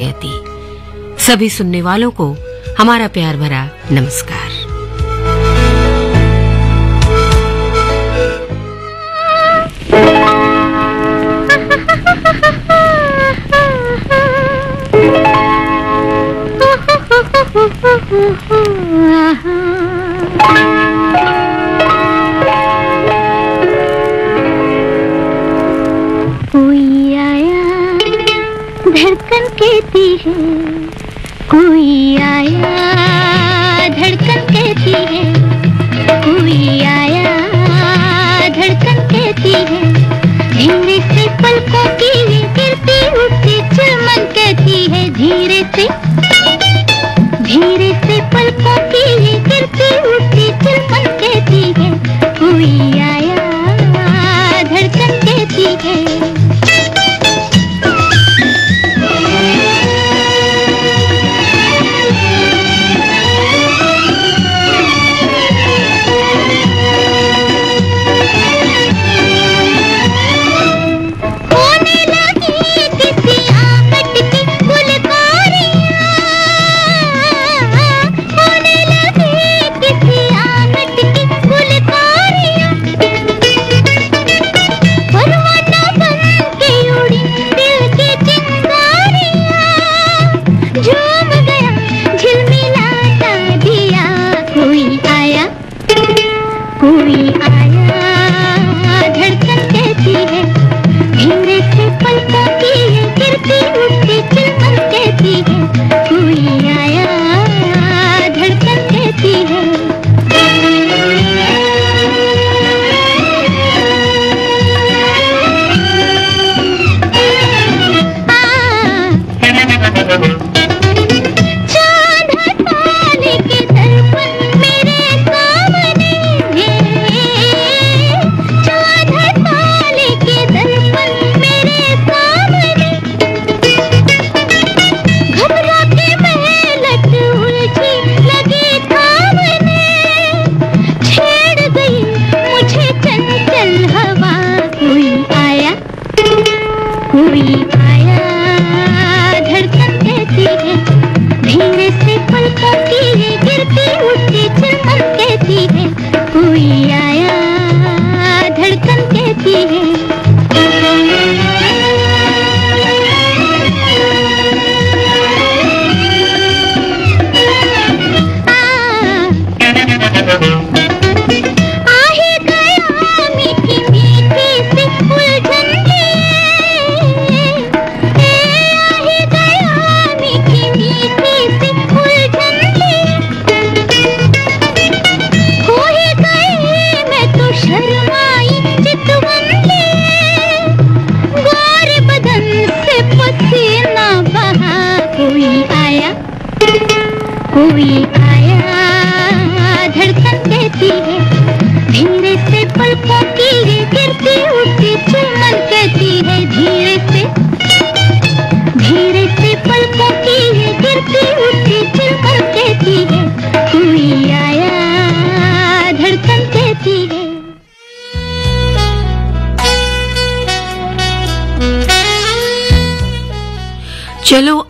कहती सभी सुनने वालों को हमारा प्यार भरा नमस्कार. धड़कन कहती है, कोई आया धड़कन कहती है, कोई आया धड़कन कहती है। धीरे से पलकों की गिरती उठती चमन कहती है धीरे से धीरे से पलकों की गिरती उठती चमन कहती है, कोई आया धड़कन कहती है।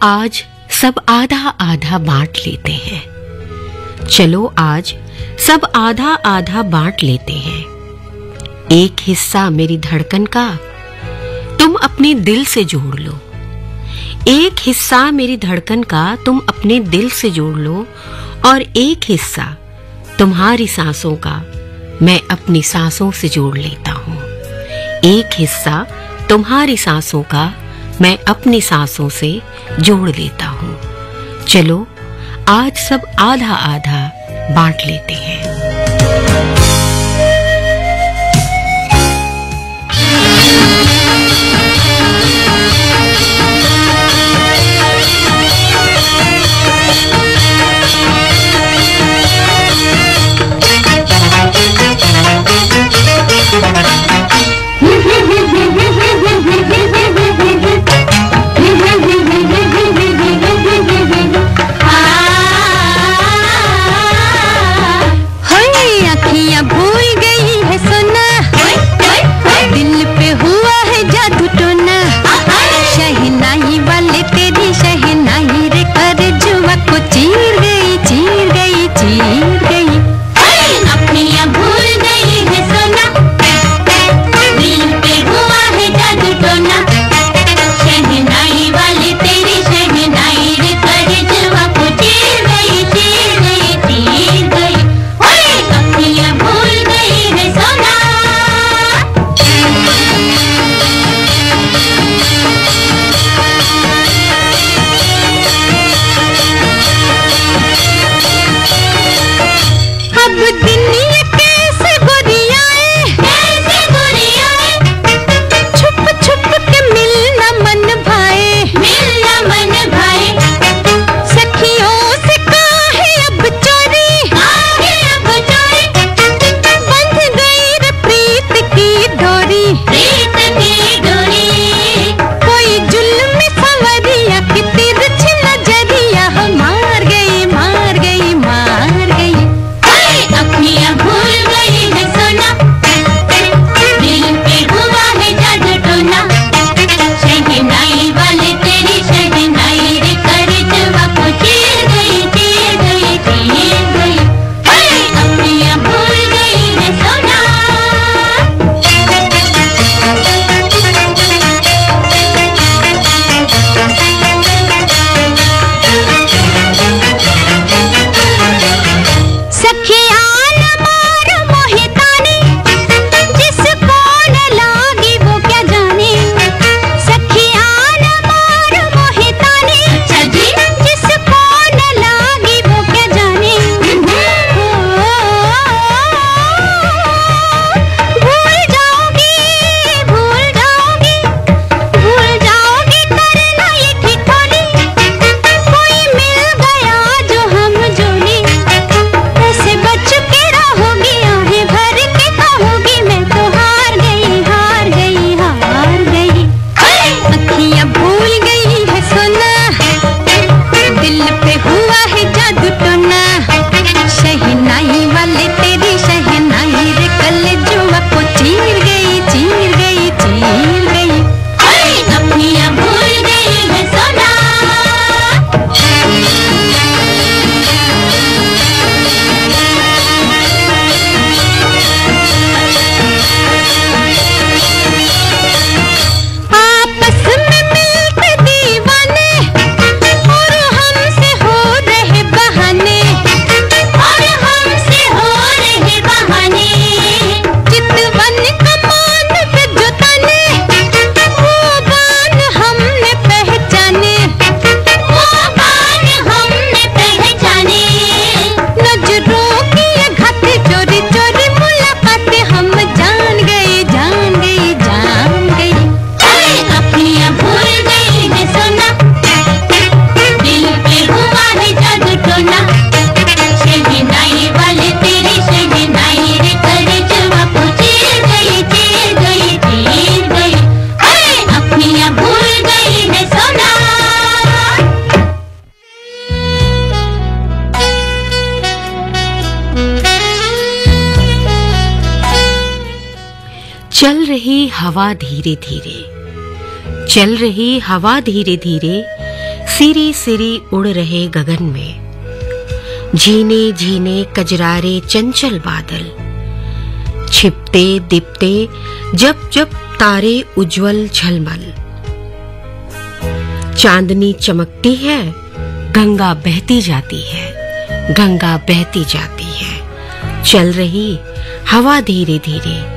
आज सब आधा आधा बांट लेते हैं। चलो आज सब आधा आधा बांट लेते हैं। एक हिस्सा मेरी धड़कन का, तुम अपने दिल से जोड़ लो। एक हिस्सा मेरी धड़कन का, तुम अपने दिल से जोड़ लो। और एक हिस्सा तुम्हारी सांसों का, मैं अपनी सांसों से जोड़ लेता हूँ। एक हिस्सा तुम्हारी सांसों का मैं अपनी सांसों से जोड़ लेता हूँ। चलो, आज सब आधा आधा बांट लेते हैं। हवा धीरे धीरे चल रही हवा धीरे धीरे सिरी सिरी उड़ रहे गगन में। झीने झीने कजरारे चंचल बादल। छिपते, दिपते जब जब तारे उज्जवल झलमल। चांदनी चमकती है, गंगा बहती जाती है, गंगा बहती जाती है। चल रही हवा धीरे धीरे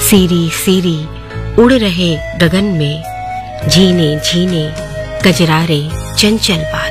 सीरी सीरी उड़ रहे गगन में झीने झीने कजरारे चंचल बादल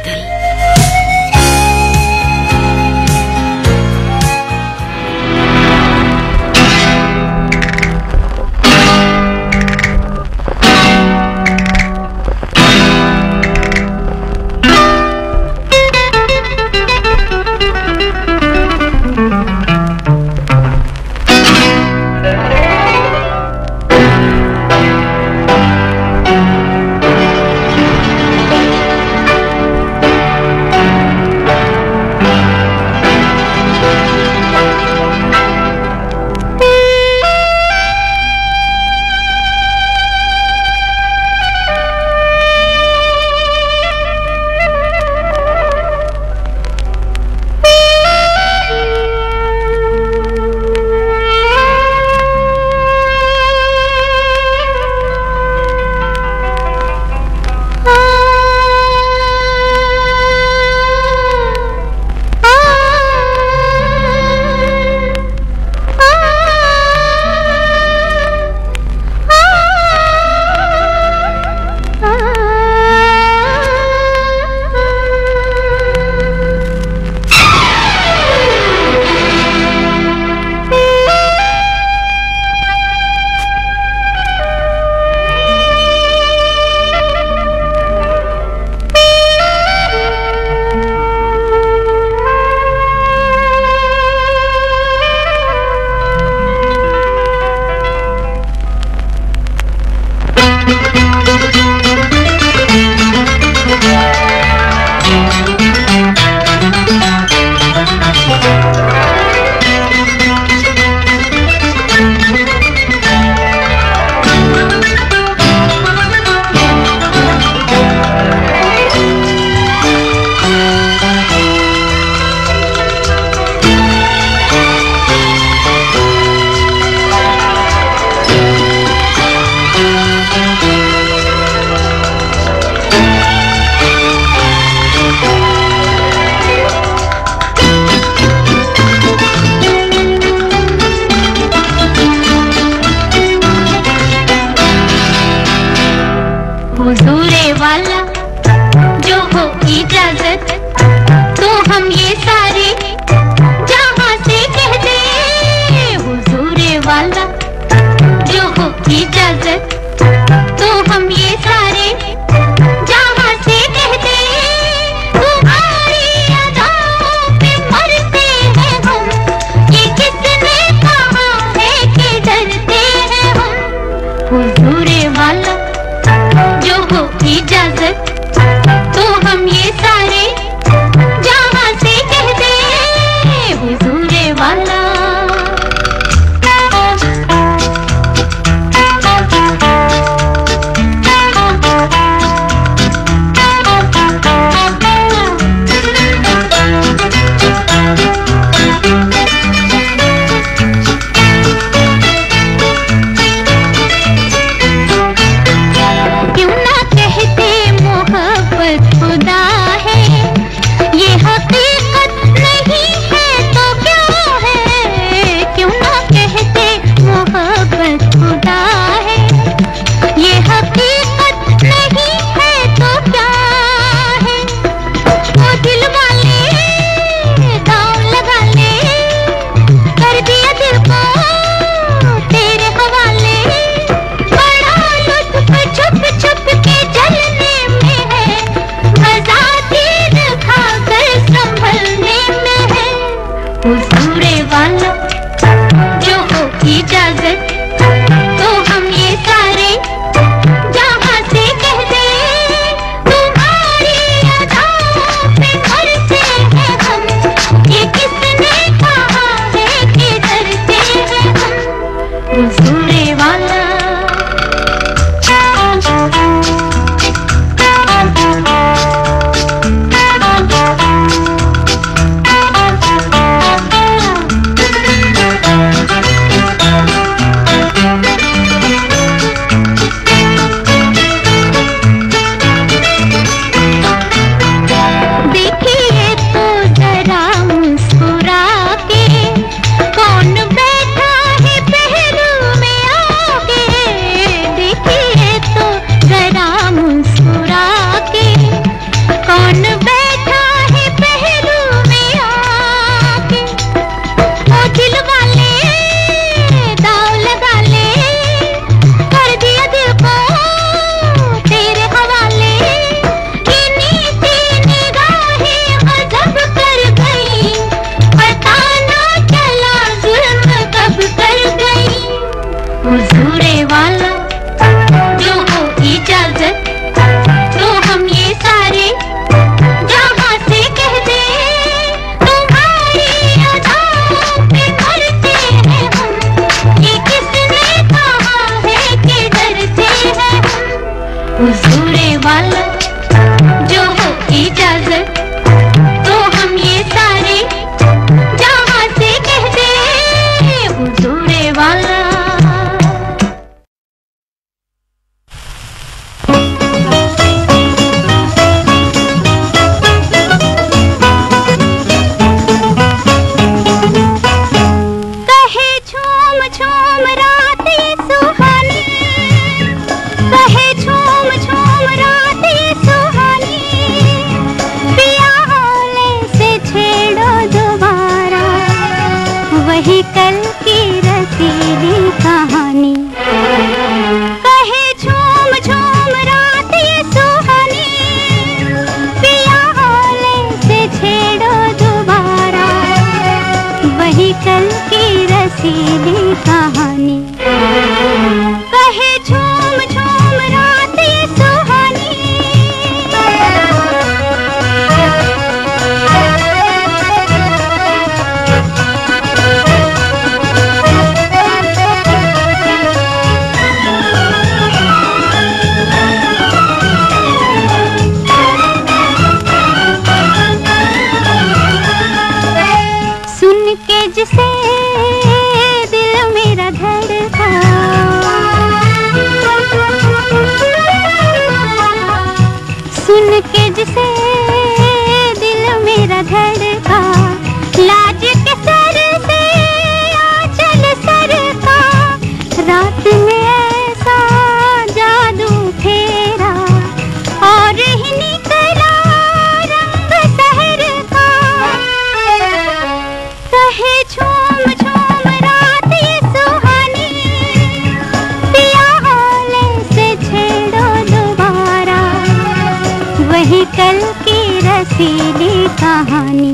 रसीली कहानी।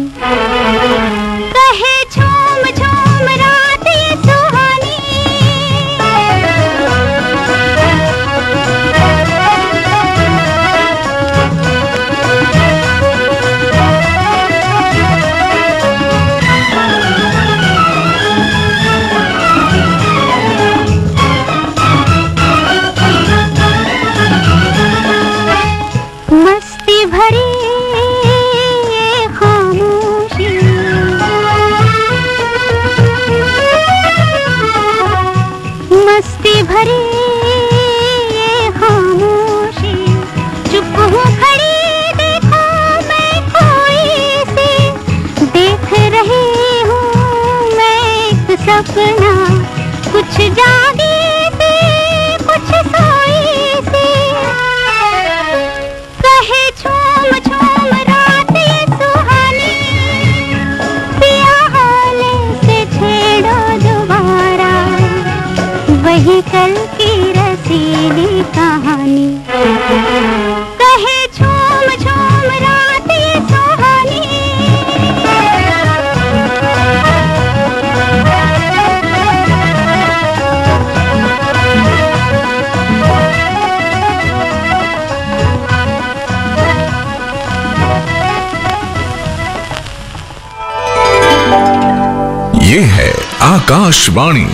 आकाशवाणी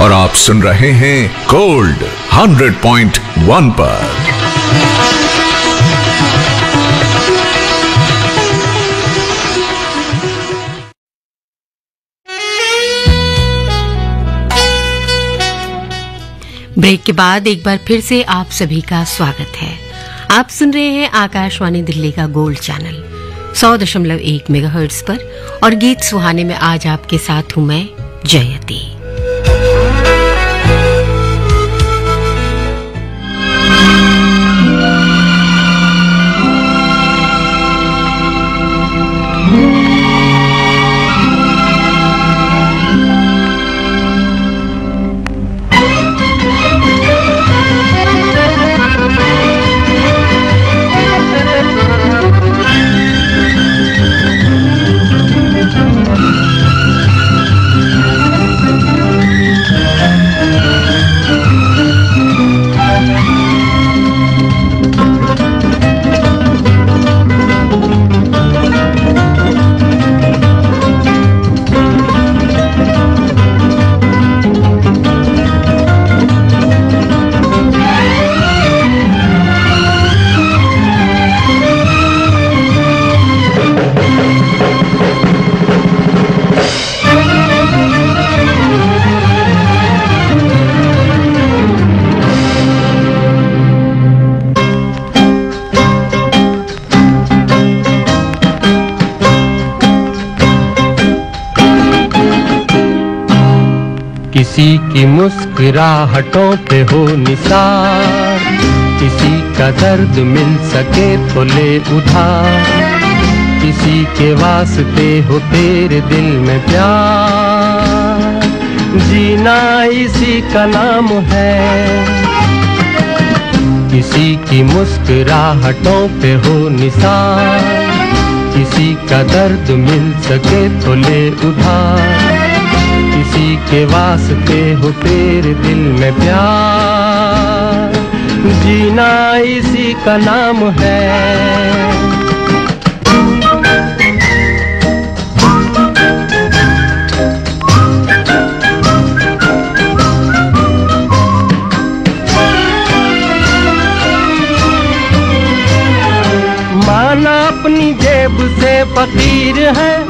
और आप सुन रहे हैं गोल्ड 100.1 पर। ब्रेक के बाद एक बार फिर से आप सभी का स्वागत है। आप सुन रहे हैं आकाशवाणी दिल्ली का गोल्ड चैनल। सौ दशमलव एक मेगा पर और गीत सुहाने में आज आपके साथ हूँ मैं जयती। की मुस्कुराहटों पे हो निसार। किसी का दर्द मिल सके तो ले उधार। किसी के वास्ते हो तेरे दिल में प्यार। जीना इसी का नाम है। किसी की मुस्कुराहटों पे हो निसार। किसी का दर्द मिल सके तो ले उधार। किसी के वास्ते हो तेरे दिल में प्यार। जीना इसी का नाम है। माना अपनी जेब से फकीर है।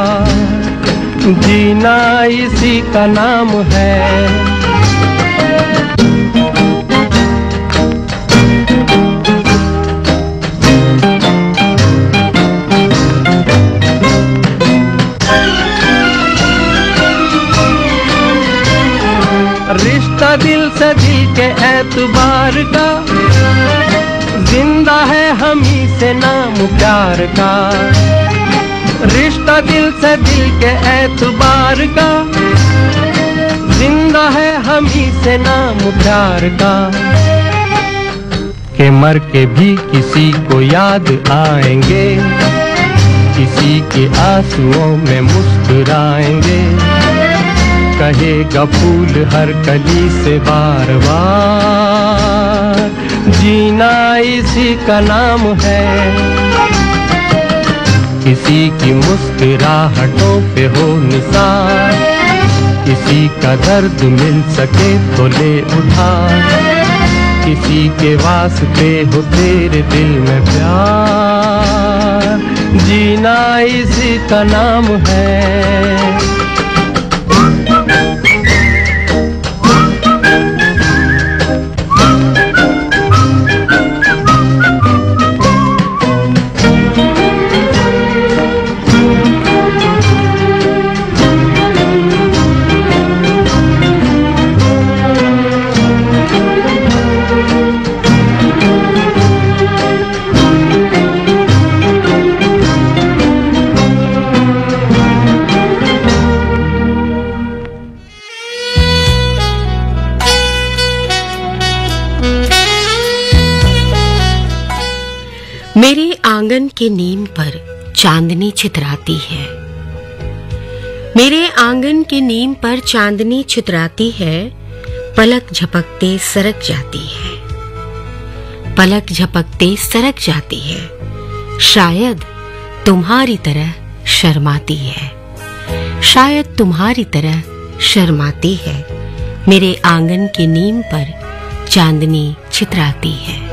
जीना इसी का नाम है। रिश्ता दिल से दिल के एतबार का, ज़िंदा है हम ही से नाम प्यार का। रिश्ता दिल से दिल के एतबार का। ज़िंदा है हम ही से नाम प्यार का। के मर के भी किसी को याद आएँगे, किसी के आंसुओं में मुस्कुराएँगे। कहेगा फूल हर कली से बार बार जीना इसी का नाम है। किसी की मुस्कुराहटों पे हो निसार। किसी का दर्द मिल सके तो ले उठा किसी के वास्ते हो तेरे दिल में प्यार। जीना इसी का नाम है। चांदनी छितराती है। मेरे आँगन के नीम पर चांदनी छितराती है, पलक झपकते सरक जाती है। पलक झपकते सरक जाती है, शायद तुम्हारी तरह शर्माती है। शायद तुम्हारी तरह शर्माती है, मेरे आँगन के नीम पर चांदनी छितराती है।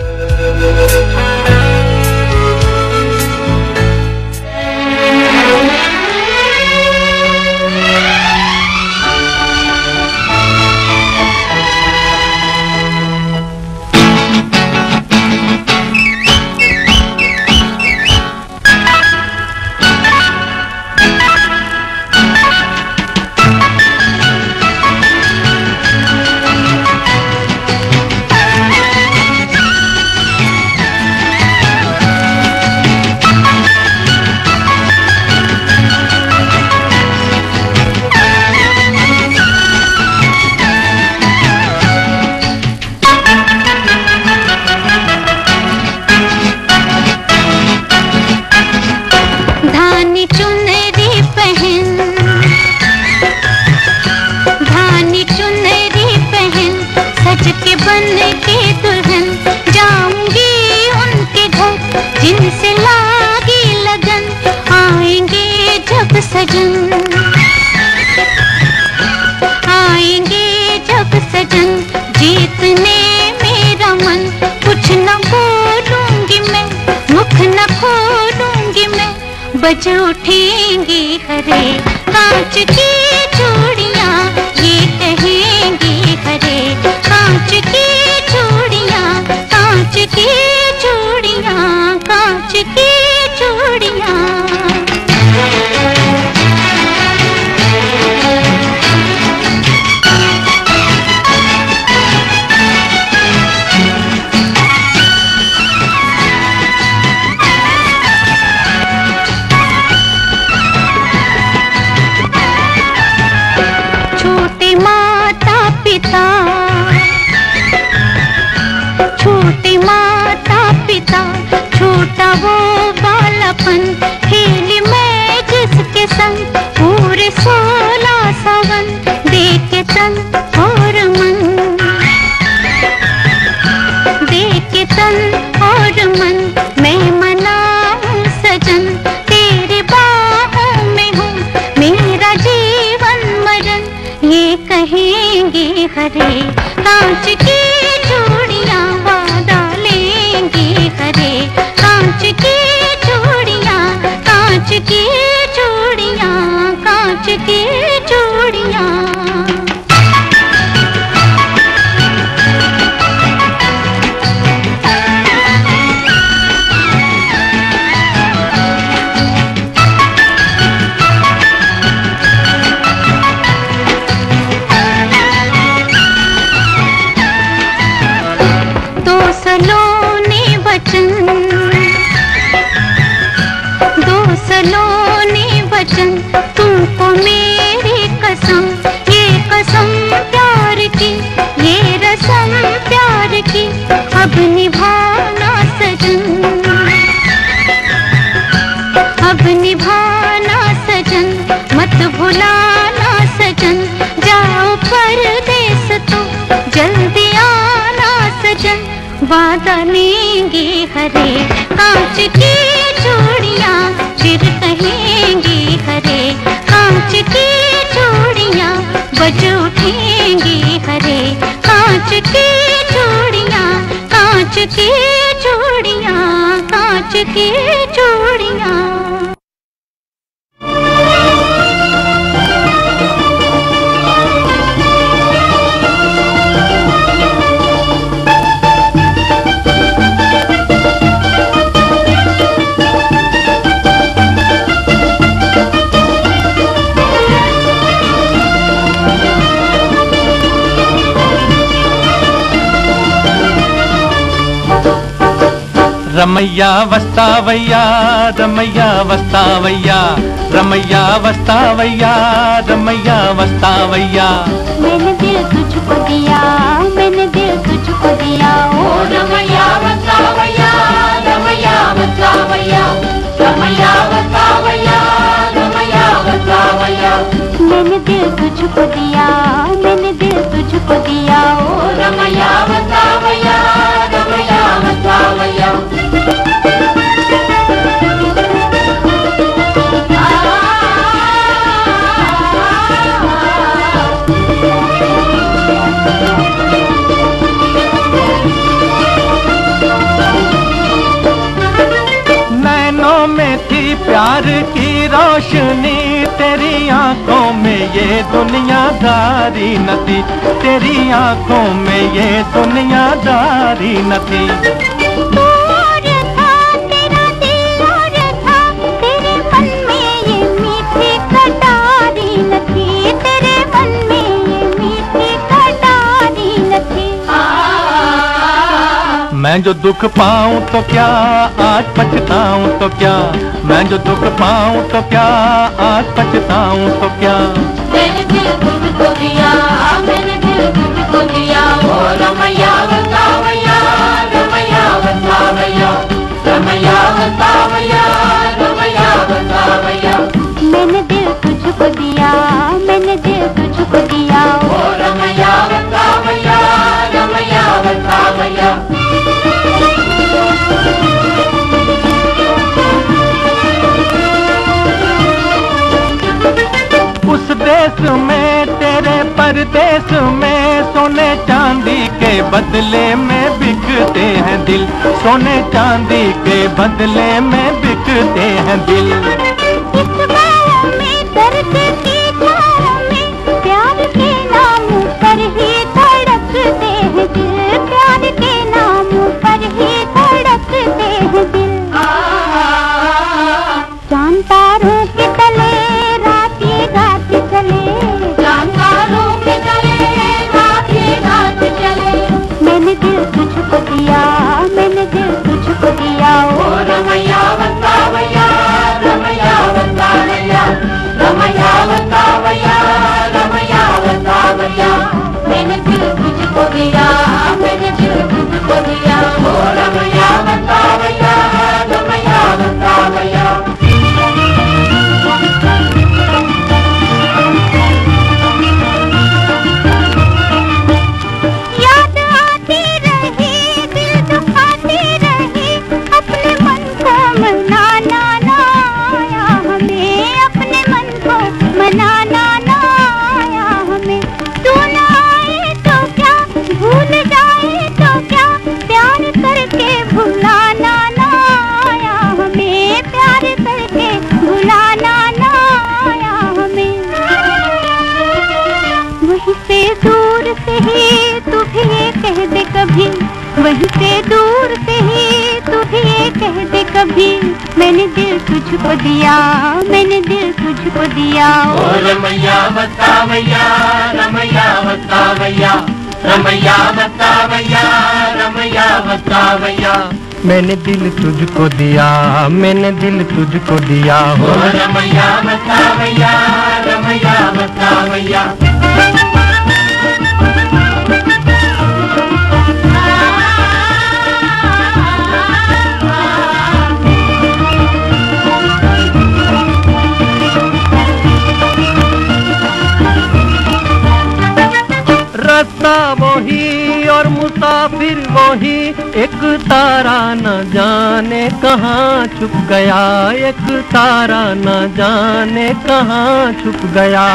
कांच की फिर कहेंगे हरे। कांच की चूड़ियाँ बज उठेंगी हरे। कांच की चूड़ियाँ, कांच की चूड़ियाँ, कांच की चूड़ियाँ। రమయ్యా వస్తావయ్యా రమయ్యా వస్తావయ్యా రమయ్యా వస్తావయ్యా రమయ్యా వస్తావయ్యా मैंने दिल तुझको दिया मैंने दिल तुझको दिया ओ रमैया बतावैया रमैया बतावैया रमैया बतावैया रमैया बतावैया मैंने दिल तुझको दिया मैंने दिल तुझको दिया ओ रमैया बतावैया प्यार की रोशनी, तेरी आँखों में ये दुनियादारी न थी तेरी आँखों में ये दुनियादारी न मैं जो दुख पाऊँ तो क्या आज पछताऊं तो क्या? मैं जो दुख पाऊँ तो क्या आज पछताऊं तो क्या? मैंने दिल को दिया मैंने दिल को दिया ओ रमैया देश में, तेरे परदेश में सोने चांदी के बदले में बिकते हैं दिल। सोने चांदी के बदले में बिकते हैं दिल। इस में दर्द मैंने दिल तुझको दिया मैंने दिल तुझको दिया। ओ रमैया बतावैया रमैया बतावैया रमैया बतावैया रमैया बतावैया मैंने दिल तुझको दिया मैंने दिल तुझको दिया। हो रमैया बतावैया रमैया बतावैया जाने कहाँ छुप गया, एक तारा न जाने कहाँ छुप गया।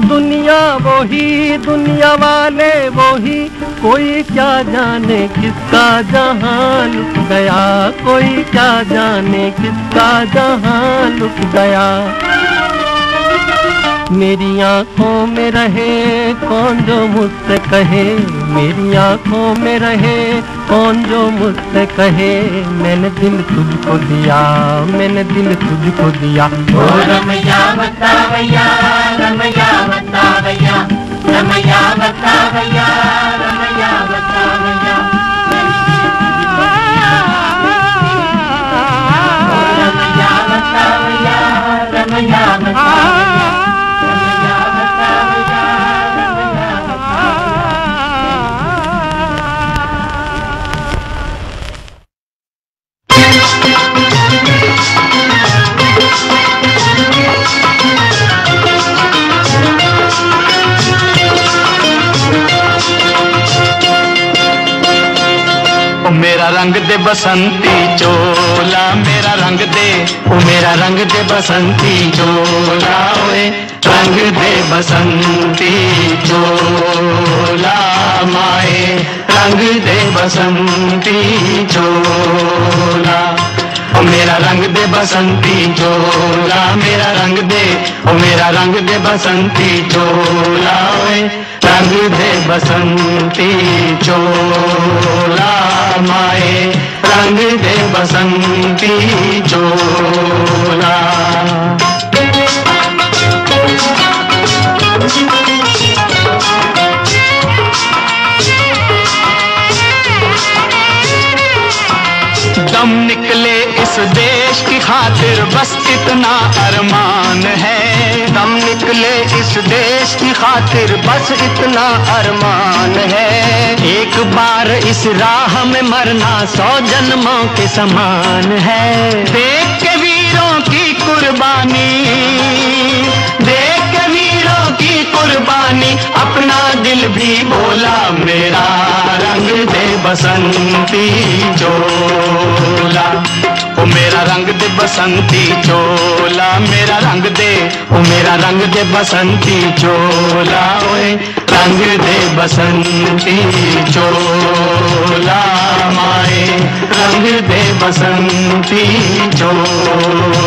दुनिया वही, दुनिया वाले वही, कोई क्या जाने किसका जहाँ लुक गया, कोई क्या जाने किसका जहाँ लुक गया। मेरी आँखों में रहे, कौन जो मुझसे कहे, मेरी आँखों में रहे कौन जो मुझसे कहे, मैंने दिल तुझको दिया, मैंने दिल तुझको दिया। ओ रमैया बतावैया रमैया बतावैया रमैया बतावैया रमैया मेरा रंग दे बसंती चोला, मेरा रंग दे, ओ मेरा रंग दे बसंती चोला, ओए रंग दे बसंती चोला, माए रंग दे बसंती चोला। ओ मेरा रंग दे बसंती चोला, मेरा रंग दे, ओ मेरा रंग दे बसंती चोला रंग दे बसंती चोला, माए, रंग दे बसंती चोला। देश की खातिर बस इतना अरमान है। दम निकले इस देश की खातिर बस इतना अरमान है। एक बार इस राह में मरना सौ जन्मों के समान है। देख के वीरों की कुर्बानी, देख के वीरों की कुर्बानी, अपना दिल भी बोला मेरा, रंग दे बसंती चोला ओ मेरा रंग दे बसंती चोला, मेरा रंग दे, ओ मेरा रंग दे बसंती चोला, ओए रंग दे बसंती चोला, माए रंग दे बसंती चोला।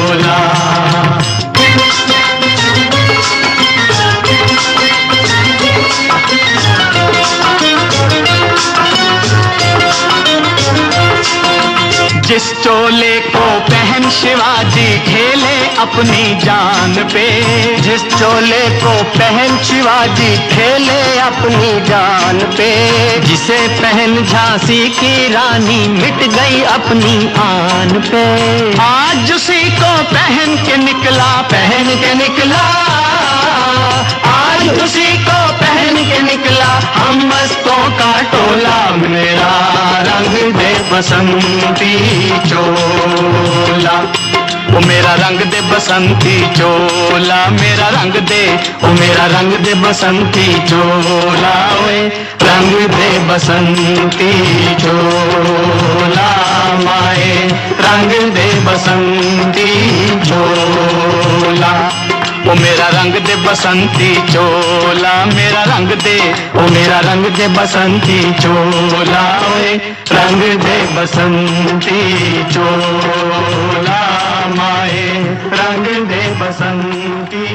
जिस चोले को पहन शिवाजी खेले अपनी जान पे। जिस चोले को पहन शिवाजी खेले अपनी जान पे। जिसे पहन झांसी की रानी मिट गई अपनी आन पे। आज उसी को पहन के निकला, पहन के निकला। उसी को पहन के निकला। हम मस्तों का टोला, मेरा रंग दे बसंती चोला। ओ मेरा रंग दे बसंती चोला, मेरा रंग दे, ओ मेरा रंग दे बसंती चोला। ओए, रंग दे बसंती चोला, माए, रंग दे बसंती चोला। ओ मेरा रंग दे बसंती चोला, मेरा रंग दे, ओ मेरा रंग दे बसंती चोला, ओए, रंग दे बसंती चोला, माए, रंग दे बसंती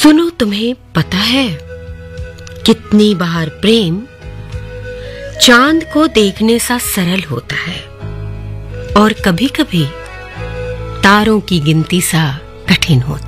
सुनो, तुम्हें पता है कितनी बार प्रेम चाँद को देखने सा सरल होता है। और कभी-कभी तारों की गिनती सा कठिन होता है।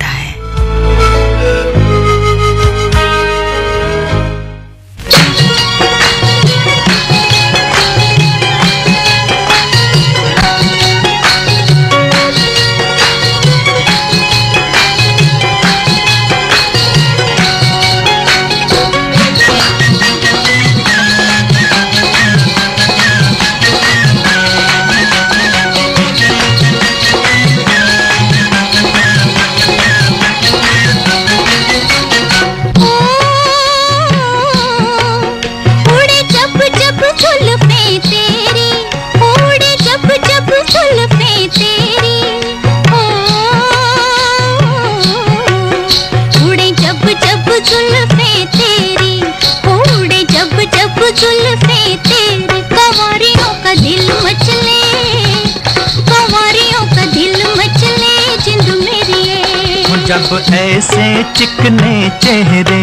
जब ऐसे चिकने चेहरे,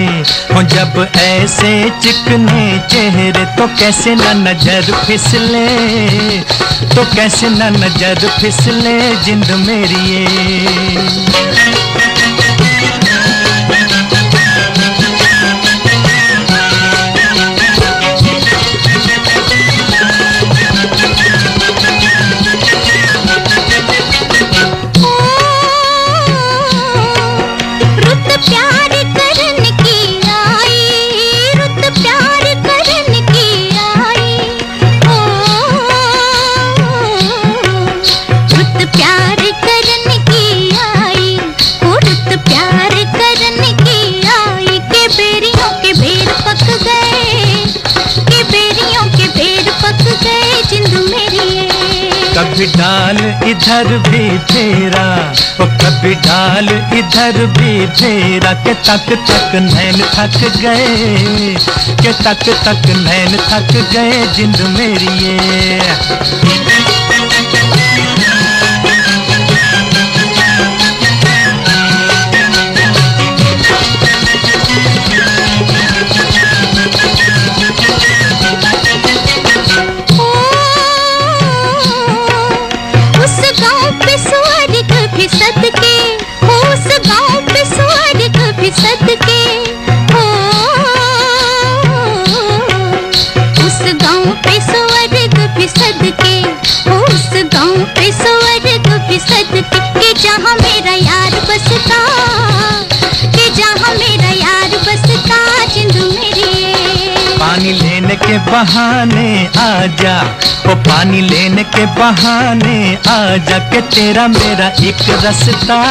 हो जब ऐसे चिकने चेहरे तो कैसे न नज़र फिसले तो कैसे न नज़र फिसले जिंद मेरी ये। कभी डाल, इधर भी फेरा। ओ, कभी डाल, इधर भी फेरा। के तक तक नैन थक गए, के तक तक नैन थक गए जिंद मेरी सदके कि जहाँ मेरा यार बसता। कि जहाँ मेरा यार बसता मेरी। पानी लेने के बहाने आजा, ओ पानी लेने के बहाने आजा, के तेरा मेरा एक रास्ता।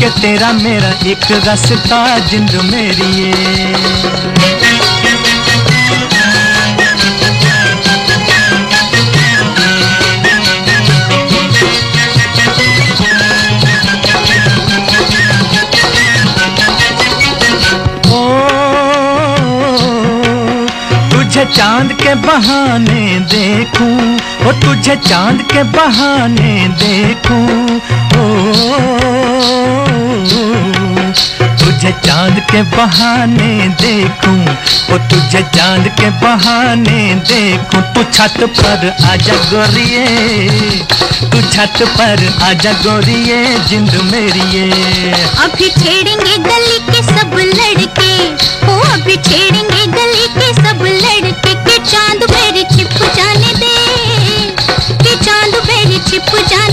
के तेरा मेरा एक रास्ता, जिंद मेरी। चाँद के बहाने देखूँ, ओ तुझे चाँद के बहाने देखूँ, ओ, तुझे चाँद के बहाने देखूँ, ओ तुझे चाँद के बहाने देखूँ। तू छत पर आजा गोरिए, तू छत पर आजा गोरिए, जिंद मेरी अभी छेड़ेंगे गली के सब लड़के ओ गले के सब लड़के के चाँद मेरी छिप जाने दे, के चाँद मेरे छिप जाने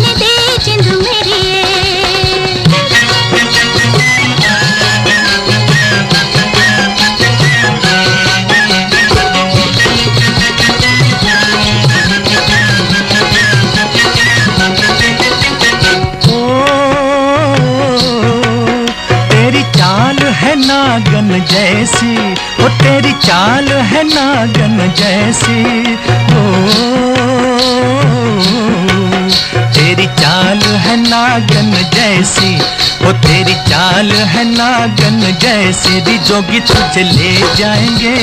जैसी वो तेरी चाल है नागन जैसी। ओ, तेरी चाल है नागन जैसी वो तेरी चाल है नागन जैसी। रिजोगी तुझे ले जाएँगे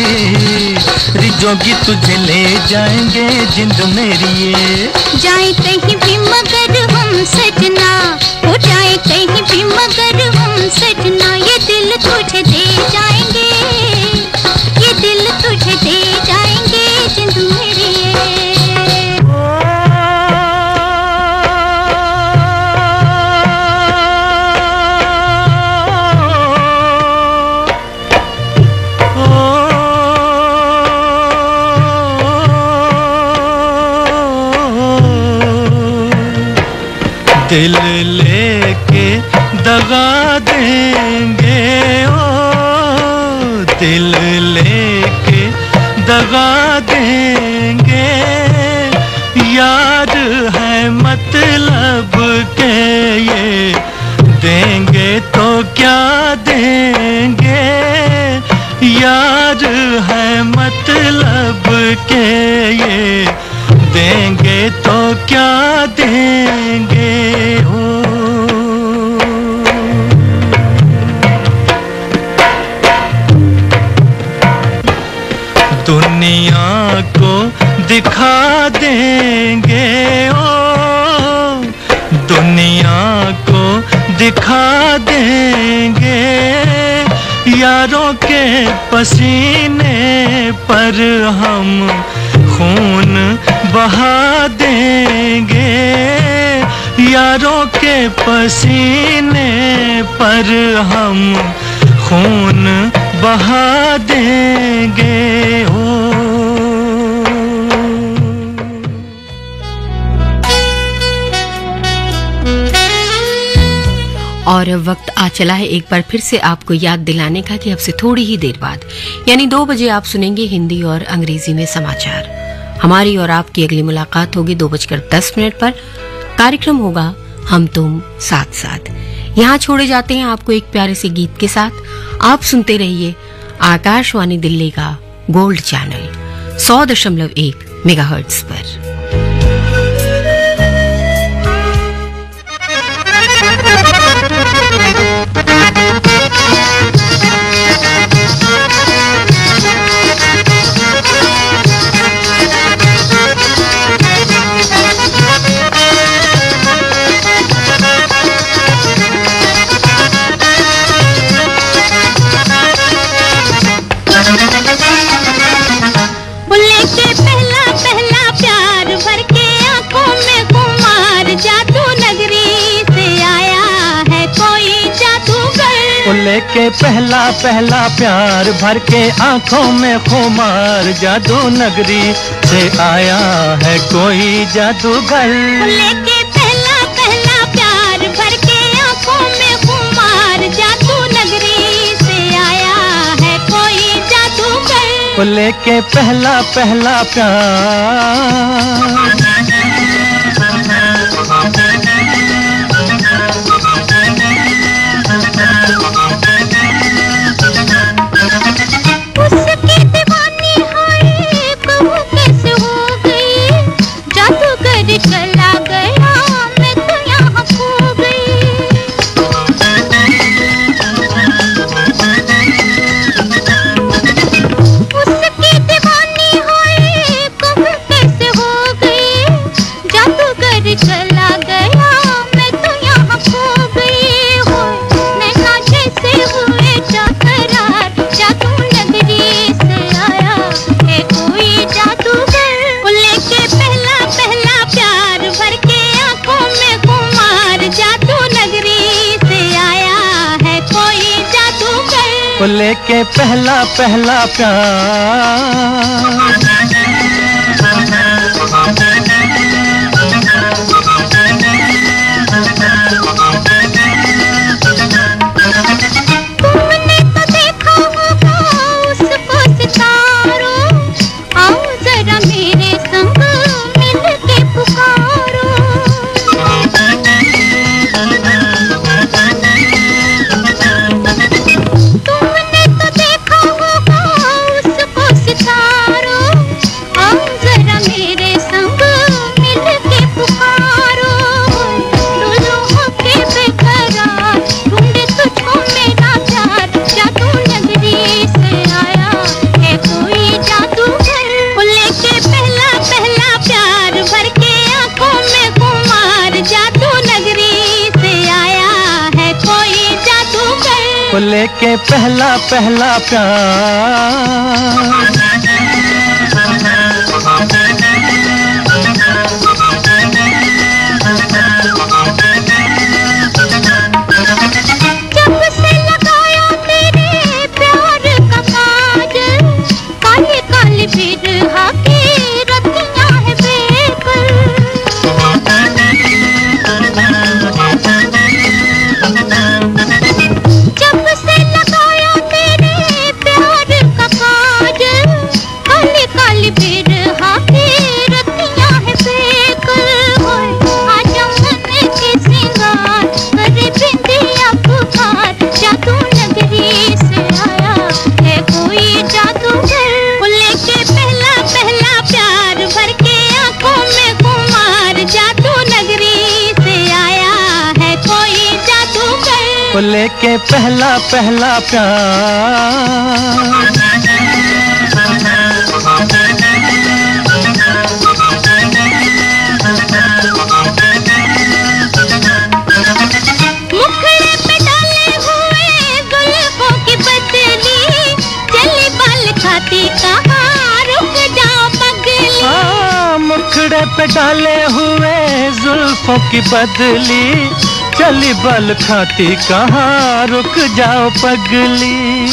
रिजोगी तुझे ले जाएँगे, जिंद मेरी ये। जाए कहीं भी मगर हम सजना, हो जाए कहीं दुनिया को दिखा देंगे। यारों के पसीने पर हम खून बहा देंगे। यारों के पसीने पर हम खून बहा देंगे। हो और वक्त आ चला है एक बार फिर से आपको याद दिलाने का कि अब से थोड़ी ही देर बाद, यानी दो बजे आप सुनेंगे हिंदी और अंग्रेज़ी में समाचार। हमारी और आपकी अगली मुलाकात होगी दो बजकर दस मिनट पर। कार्यक्रम होगा हम तुम साथ साथ। यहाँ छोड़े जाते हैं आपको एक प्यारे से गीत के साथ। आप सुनते रहिए आकाशवाणी दिल्ली का गोल्ड चैनल, सौ दशमलव एक मेगा पर। लेके पहला पहला प्यार भर के आँखों में खुमार जादू नगरी से आया है कोई जादूगर। बुल्ले के पहला पहला प्यार भर के आँखों में खुमार जादू नगरी से आया है कोई जादूगर। लेके पहला पहला प्यार। लेके पहला पहला प्यार। पहला प्यार। लेके पहला पहला प्यार। मुखड़े पे डाले हुए गुलाबों की बदली चली बाल खाती कहाँ रुक जाओ पगली। मुखड़े पे डाले हुए जुल्फों की बदली चली बल खाती कहाँ? रुक जाओ पगली।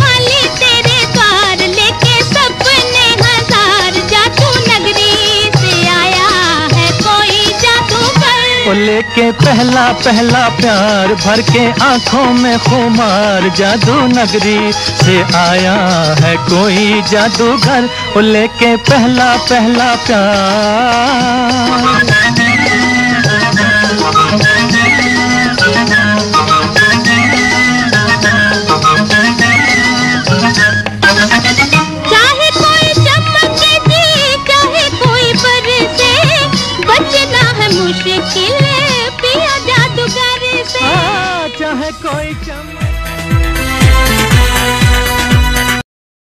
वाली तेरे द्वार लेके सपने हज़ार। जादू नगरी से आया है कोई जादूगर लेके पहला पहला प्यार भर के आँखों में खुमार। जादू नगरी से आया है कोई जादूगर। लेके पहला पहला प्यार। Thank you.